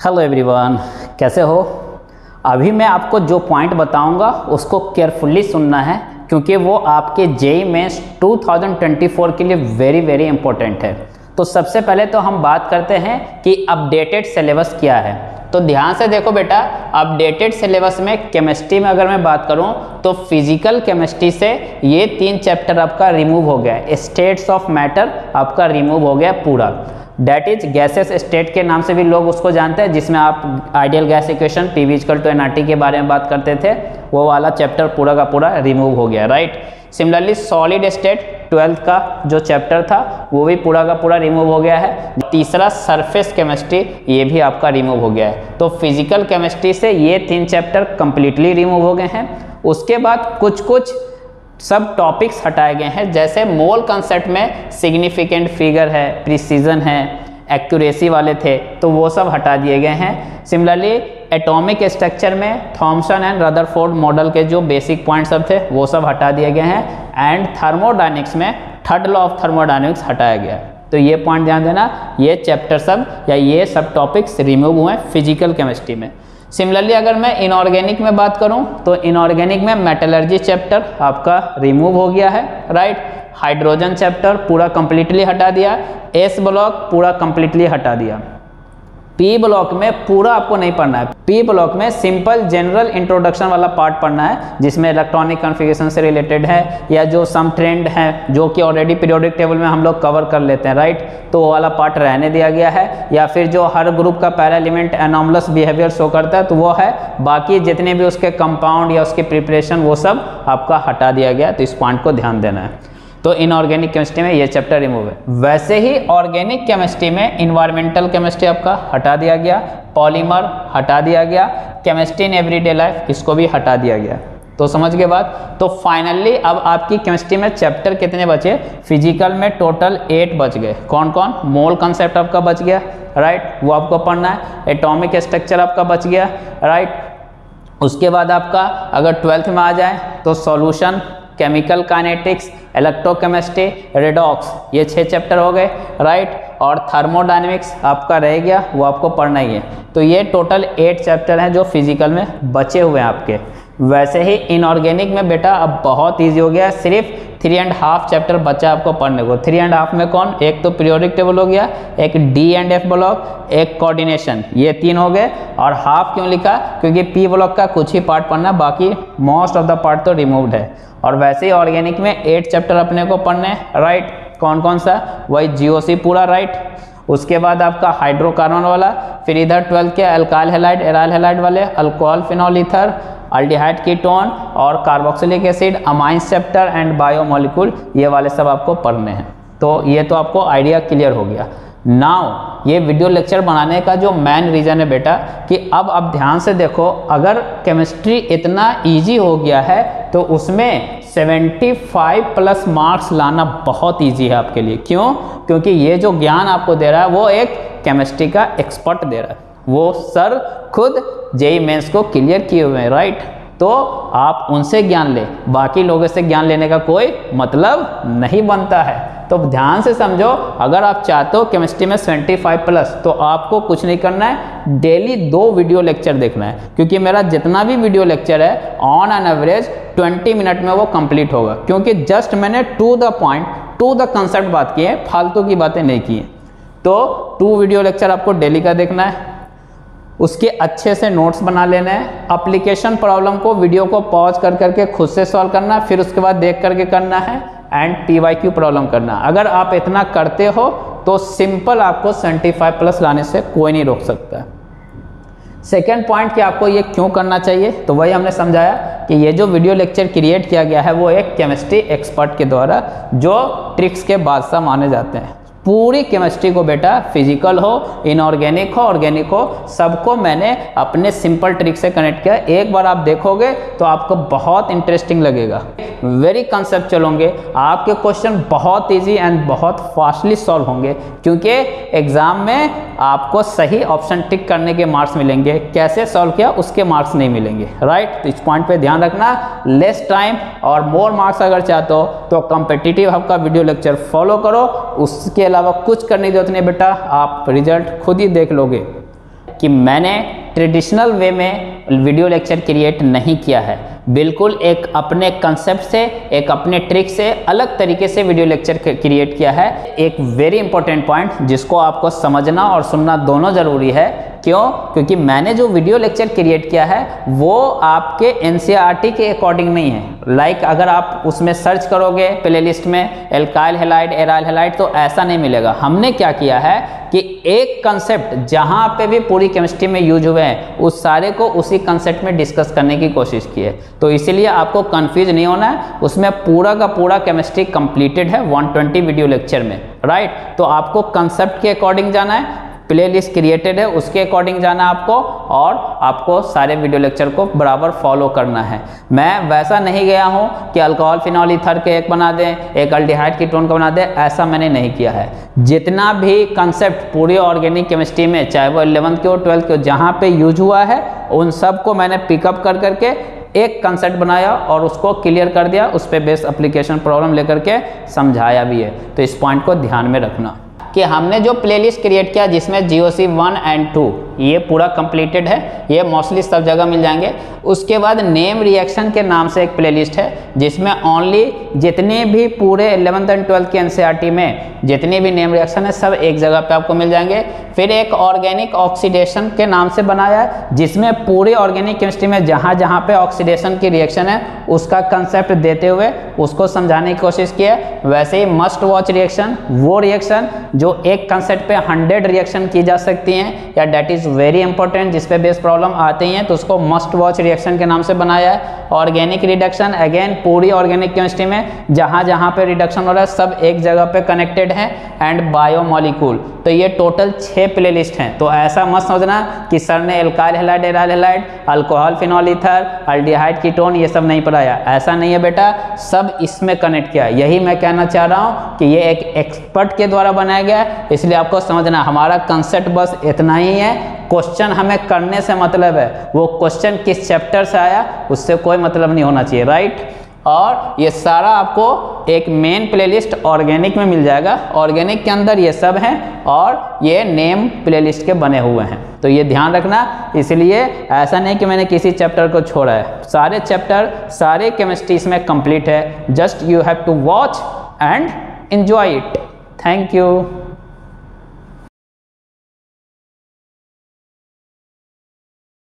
Hello everyone कैसे हो? अभी मैं आपको जो पॉइंट बताऊँगा, उसको केयरफुल्ली सुनना है, क्योंकि वो आपके जेई में 2024 के लिए वेरी वेरी इंपॉर्टेंट है। तो सबसे पहले तो हम बात करते हैं कि अपडेटेड सिलेबस क्या है। तो ध्यान से देखो बेटा अपडेटेड सिलेबस में केमिस्ट्री में अगर मैं बात करूँ तो फ़िज़िकल केमिस्ट्री से ये तीन चैप्टर आपका रिमूव हो गया। स्टेट्स ऑफ़ मैटर आपका रिमूव हो गया पूरा। डेट इज़ गैसेस स्टेट के नाम से भी लोग उसको जानते हैं, जिसमें आप ideal gas equation P V equal to n के बारे में बात करते थे, वो वाला चैप्टर पूरा का पूरा रिमूव हो गया right similarly solid state twelfth का जो चैप्टर था, वो भी पूरा का पूरा रिमूव हो गया है। तीसरा सरफेस केमिस्ट्री ये भी आपका रिमूव हो गया है। तो फ़िज़िकल केमिस्ट्री से ये तीन चैप्टर कंप्लीटली रिमूव हो गए हैं। उसके बाद कुछ कुछ सब टॉपिक्स हटाए गए हैं। जैसे मोल कंसेप्ट में सिग्निफिकेंट फिगर है प्रिसीजन है एक्यूरेसी वाले थे तो वो सब हटा दिए गए हैं। सिमिलरली एटॉमिक स्ट्रक्चर में थॉमसन एंड रदरफोर्ड मॉडल के जो बेसिक पॉइंट सब थे, वो सब हटा दिए गए हैं। एंड थर्मोडाइनिक्स में थर्ड लॉ ऑफ़ थर्मोडाइनिक्स हटाया गया। तो ये पॉइंट ध्यान देना, ये चैप्टर सब या ये सब टॉपिक्स रिमूव हुए फ़िज़िकल केमिस्ट्री में। सिमिलरली अगर मैं इनऑर्गेनिक में बात करूँ तो इनऑर्गेनिक में मेटलर्जी चैप्टर आपका रिमूव हो गया है राइट हाइड्रोजन चैप्टर पूरा कंप्लीटली हटा दिया एस ब्लॉक पूरा कंप्लीटली हटा दिया। पी ब्लॉक में पूरा आपको नहीं पढ़ना है। पी ब्लॉक में सिंपल जनरल इंट्रोडक्शन वाला पार्ट पढ़ना है, जिसमें इलेक्ट्रॉनिक कॉन्फ़िगरेशन से रिलेटेड है, या जो सम ट्रेंड है, जो कि ऑलरेडी पीरियोडिक टेबल में हम लोग कवर कर लेते हैं राइट तो वो वाला पार्ट रहने दिया गया है। या फिर जो हर ग्रुप का para element anomalous behaviour show करता है तो वो है, बाकी जितने भी उसके कंपाउंड या उसके प्रिपरेशन वो सब आपका हटा दिया गया तो इस पॉइंट को ध्यान देना है। तो इनऑर्गेनिक केमिस्ट्री में ये चैप्टर रिमूव है। वैसे ही ऑर्गेनिक केमिस्ट्री में इन्वायरमेंटल केमिस्ट्री आपका हटा दिया गया पॉलीमर हटा दिया गया केमिस्ट्री इन एवरीडे लाइफ इसको भी हटा दिया गया। तो समझ के बाद तो फाइनली अब आपकी केमिस्ट्री में चैप्टर कितने बचे? फ़िज़िकल में टोटल एट बच गए। कौन कौन मोल कंसेप्ट आपका बच गया राइट वो आपको पढ़ना है। एटॉमिक स्ट्रक्चर आपका बच गया राइट उसके बाद आपका अगर ट्वेल्थ में आ जाए तो solution chemical kinetics electrochemistry redox ये छः चैप्टर हो गए राइट और थर्मोडाइनमिक्स आपका रह गया, वो आपको पढ़ना ही है। तो ये टोटल एट चैप्टर हैं जो फ़िज़िकल में बचे हुए हैं आपके। वैसे ही इनऑर्गेनिक में बेटा अब बहुत ईजी हो गया सिर्फ़ थ्री एंड हाफ़ चैप्टर बचा आपको पढ़ने को। थ्री एंड हाफ़ में कौन? एक तो पीरियोडिक टेबल हो गया, एक डी एंड एफ़ ब्लॉक एक कोऑर्डिनेशन ये तीन हो गए, और हाफ़ क्यों लिखा? क्योंकि पी ब्लॉक का कुछ ही पार्ट पढ़ना, बाकी मोस्ट ऑफ़ द पार्ट तो रिमूव्ड है। और वैसे ही ऑर्गेनिक में एट चैप्टर अपने को पढ़ने राइट कौन कौन सा? वही जीओसी पूरा राइट उसके बाद आपका हाइड्रोकार्बन वाला, फिर इधर ट्वेल्थ के अल्काइल हेलाइड एराइल हेलाइड वाले alcohol phenol ether aldehyde ketone और carboxylic acid amines chapter and biomolecule ये वाले सब आपको पढ़ने हैं। तो ये तो आपको आइडिया क्लियर हो गया। नाउ ये वीडियो लेक्चर बनाने का जो मेन रीज़न है बेटा, कि अब आप ध्यान से देखो, अगर केमिस्ट्री इतना इजी हो गया है तो उसमें 75 प्लस मार्क्स लाना बहुत इजी है आपके लिए। क्यों? क्योंकि ये जो ज्ञान आपको दे रहा है, वो एक केमिस्ट्री का एक्सपर्ट दे रहा है। वो सर खुद जेई मेंस को क्लियर किए हुए हैं राइट तो आप उनसे ज्ञान ले। बाकी लोगों से ज्ञान लेने का कोई मतलब नहीं बनता है। तो ध्यान से समझो, अगर आप चाहते हो केमिस्ट्री में 75 प्लस तो आपको कुछ नहीं करना है डेली दो वीडियो लेक्चर देखना है। क्योंकि मेरा जितना भी वीडियो लेक्चर है ऑन एन एवरेज 20 मिनट में वो कंप्लीट होगा। क्योंकि जस्ट मैंने to the point to the concept बात की है, फालतू की बातें नहीं की हैं। तो टू वीडियो लेक्चर आपको डेली का देखना है। उसके अच्छे से नोट्स बना लेना है अप्लीकेशन प्रॉब्लम को वीडियो को पॉज कर करके खुद से सॉल्व करना है फिर उसके बाद देख करके करना है and P Y Q problem करना। अगर आप इतना करते हो तो सिंपल आपको 75 प्लस लाने से कोई नहीं रोक सकता। सेकेंड पॉइंट कि आपको ये क्यों करना चाहिए तो वही हमने समझाया कि ये जो वीडियो लेक्चर क्रिएट किया गया है, वो एक केमिस्ट्री एक्सपर्ट के द्वारा, जो ट्रिक्स के बादशाह माने जाते हैं। पूरी केमिस्ट्री को बेटा फ़िज़िकल हो इनऑर्गेनिक हो ऑर्गेनिक हो, सबको मैंने अपने सिंपल ट्रिक से कनेक्ट किया। एक बार आप देखोगे तो आपको बहुत इंटरेस्टिंग लगेगा। वेरी कंसेप्चुअल होंगे। आपके क्वेश्चन बहुत इजी एंड बहुत फास्टली सॉल्व होंगे, क्योंकि एग्ज़ाम में आपको सही ऑप्शन टिक करने के मार्क्स मिलेंगे। कैसे सॉल्व किया? उसके मार्क्स नहीं मिलेंगे। राइट तो इस पॉइंट पे ध्यान रखना। लेस टाइम और मोर मार्क्स अगर चाहते हो तो कॉम्पिटिटिव हब का वीडियो लेक्चर फॉलो करो। उसके अलावा कुछ करने की ज़रूरत नहीं बेटा। आप रिज़ल्ट खुद ही देख लोगे कि मैंने ट्रेडिशनल वे में वीडियो लेक्चर क्रिएट नहीं किया है। बिल्कुल एक अपने कंसेप्ट से, एक अपने ट्रिक से, अलग तरीके से वीडियो लेक्चर क्रिएट किया है। एक वेरी इंपॉर्टेंट पॉइंट जिसको आपको समझना और सुनना दोनों ज़रूरी है। क्यों? क्योंकि मैंने जो वीडियो लेक्चर क्रिएट किया है, वो आपके एन e के अकॉर्डिंग नहीं है लाइक like, अगर आप उसमें सर्च करोगे प्लेलिस्ट में एल्काइल हेलाइड एराइल हेलाइड तो ऐसा नहीं मिलेगा। हमने क्या किया है कि एक कंसेप्ट जहाँ पे भी पूरी केमिस्ट्री में यूज़ हुए हैं, उस सारे को उसी कंसेप्ट में डिस्कस करने की कोशिश की है। तो इसीलिए आपको कंफ्यूज नहीं होना है। उसमें पूरा का पूरा केमिस्ट्री कंप्लीटेड है 120 वीडियो लेक्चर में। राइट तो आपको कंसेप्ट के अकॉर्डिंग जाना है प्लेलिस्ट क्रिएटेड है, उसके अकॉर्डिंग जाना आपको और आपको सारे वीडियो लेक्चर को बराबर फॉलो करना है। मैं वैसा नहीं गया हूँ कि अल्कोहल फिनॉल इथर के एक बना दें, एक अल्डिहाइड की टोन का बना दें, ऐसा मैंने नहीं किया है। जितना भी कंसेप्ट पूरी ऑर्गेनिक केमिस्ट्री में, चाहे वो इलेवंथ के हो ट्वेल्थ के हो, जहाँ पे यूज़ हुआ है, उन सबको मैंने पिकअप कर करके एक कंसेप्ट बनाया और उसको क्लियर कर दिया, उस पर बेस्ट अप्लीकेशन प्रॉब्लम लेकर के समझाया भी है। तो इस पॉइंट को ध्यान में रखना। कि हमने जो प्लेलिस्ट क्रिएट किया जिसमें G O C one and two ये पूरा कंप्लीटेड है। ये मोस्टली सब जगह मिल जाएँगे। उसके बाद नेम रिएक्शन के नाम से एक प्लेलिस्ट है, जिसमें ओनली जितने भी पूरे एलेवंथ एंड ट्वेल्थ के एन में जितने भी नेम रिएक्शन है, सब एक जगह पे आपको मिल जाएँगे। फिर एक ऑर्गेनिक ऑक्सीडेशन के नाम से बनाया है, जिसमें पूरे ऑर्गेनिक केमिस्ट्री में जहाँ जहाँ पे ऑक्सीडेशन की रिएक्शन है, उसका कंसेप्ट देते हुए उसको समझाने की कोशिश की है। वैसे ही मस्ट वॉच रिएक्शन वो रिएक्शन जो एक कंसेप्ट पे 100 रिएक्शन की जा सकती हैं, या डेट इज़ वेरी इंपॉर्टेंट जिस पे बेस प्रॉब्लम आते हैं तो उसको मस्ट वॉच रिएक्शन के नाम से बनाया है। ऑर्गेनिक रिडक्शन अगेन पूरी ऑर्गेनिक केमिस्ट्री में जहाँ जहाँ पे रिडक्शन हो रहा है, सब एक जगह पे कनेक्टेड है एंड बायोमोलिकूल तो ये टोटल छः प्ले लिस्ट हैं। तो ऐसा मत समझना कि सर ने alkyl halide aryl halide alcohol phenol ether aldehyde ketone ये सब नहीं पढ़ाया। ऐसा नहीं है बेटा। सब इसमें कनेक्ट किया यही मैं कहना चाह रहा हूँ कि ये एक एक्सपर्ट के द्वारा बनाया गया इसलिए आपको समझना, हमारा कंसेप्ट बस इतना ही है। क्वेश्चन हमें करने से मतलब है। वो क्वेश्चन किस चैप्टर से आया, उससे कोई मतलब नहीं होना चाहिए राइट और ये सारा आपको एक मेन प्लेलिस्ट ऑर्गेनिक में मिल जाएगा। ऑर्गेनिक के अंदर ये सब हैं और ये नेम प्लेलिस्ट के बने हुए हैं। तो ये ध्यान रखना, इसलिए ऐसा नहीं कि मैंने किसी चैप्टर को छोड़ा है। सारे चैप्टर सारे केमिस्ट्रीज में कंप्लीट है। Just you have to watch and enjoy it thank you